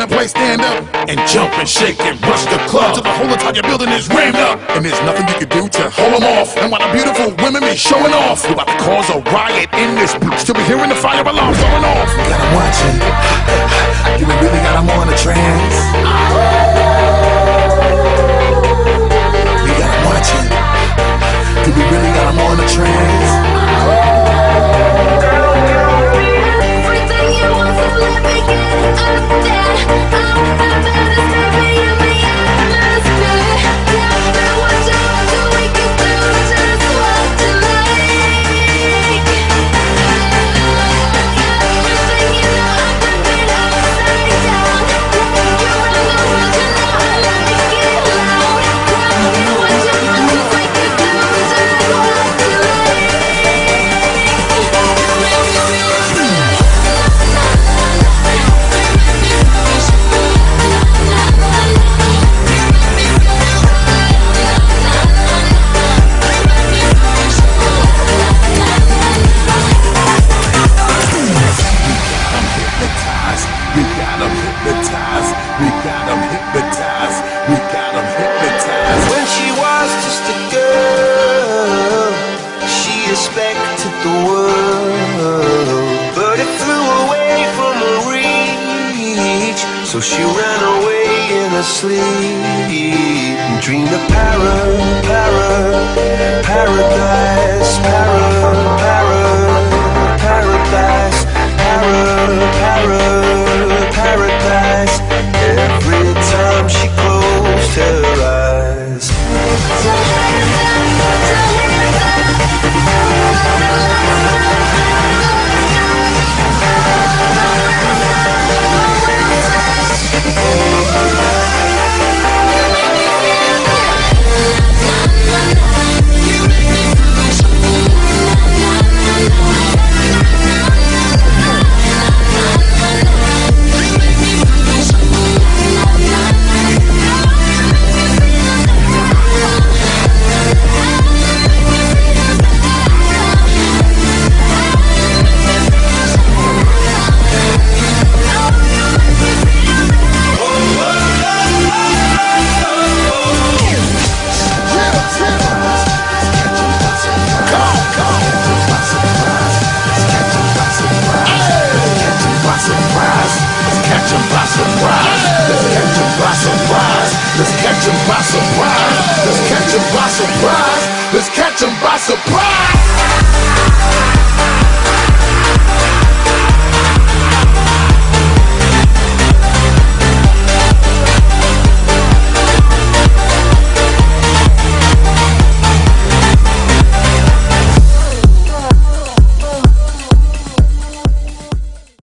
and play stand up and jump and shake and rush the club till the whole entire building is rammed up. And there's nothing you can do to hold them off. And while the beautiful women be showing off, we're about to cause a riot in this bitch. Still be hearing the fire alarm going off. Got 'em watching. We got 'em hypnotized. When she was just a girl, she expected the world, but it flew away from her reach. So she ran away in her sleep and dreamed of para, para, paradise, catch 'em by surprise. Let's catch 'em by surprise. Let's catch 'em by surprise.